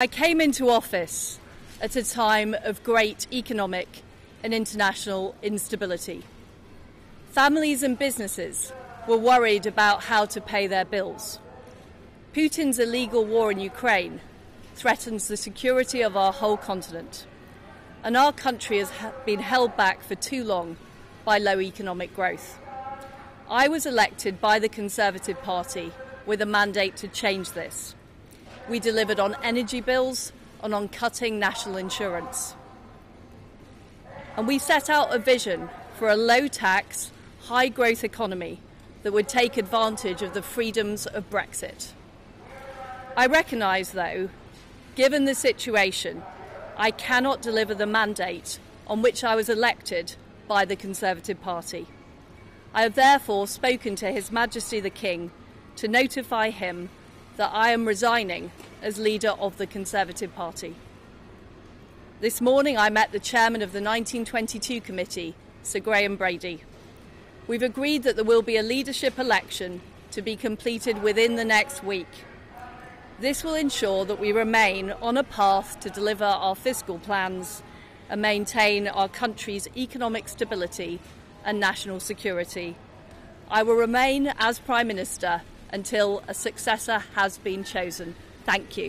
I came into office at a time of great economic and international instability. Families and businesses were worried about how to pay their bills. Putin's illegal war in Ukraine threatens the security of our whole continent, and our country has been held back for too long by low economic growth. I was elected by the Conservative Party with a mandate to change this. We delivered on energy bills and on cutting national insurance. And we set out a vision for a low tax, high growth economy that would take advantage of the freedoms of Brexit. I recognise, though, given the situation, I cannot deliver the mandate on which I was elected by the Conservative Party. I have therefore spoken to His Majesty the King to notify him that I am resigning as leader of the Conservative Party. This morning I met the chairman of the 1922 committee, Sir Graham Brady. We've agreed that there will be a leadership election to be completed within the next week. This will ensure that we remain on a path to deliver our fiscal plans and maintain our country's economic stability and national security. I will remain as Prime Minister until a successor has been chosen. Thank you.